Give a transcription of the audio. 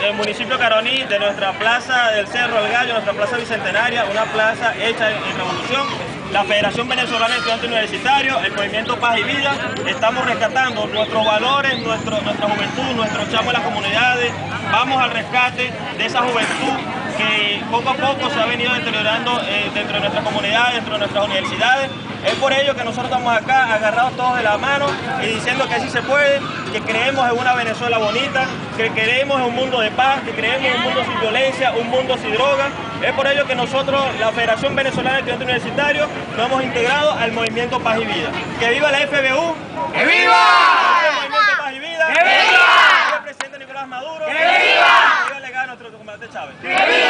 del municipio Caroní, de nuestra plaza del Cerro del Gallo, nuestra plaza bicentenaria, una plaza hecha en revolución. La Federación Venezolana de Estudiantes Universitarios, el Movimiento Paz y Vida, estamos rescatando nuestros valores, nuestro, nuestra juventud, nuestros chamos en las comunidades. Vamos al rescate de esa juventud que poco a poco se ha venido deteriorando eh, dentro de nuestra comunidad, dentro de nuestras universidades. Es por ello que nosotros estamos acá agarrados todos de la mano y diciendo que así se puede, que creemos en una Venezuela bonita, que creemos en un mundo de paz, que creemos en un mundo sin violencia, un mundo sin droga. Es por ello que nosotros, la Federación Venezolana de Estudiantes Universitarios, nos hemos integrado al movimiento Paz y Vida. ¡Que viva la FBU! ¡Que viva! ¡El movimiento Paz y Vida! ¡Que viva! el presidente Nicolás Maduro! ¡Que viva! ¡Que viva el legado de nuestro comandante Chávez! ¡Que viva! Que viva mi barca,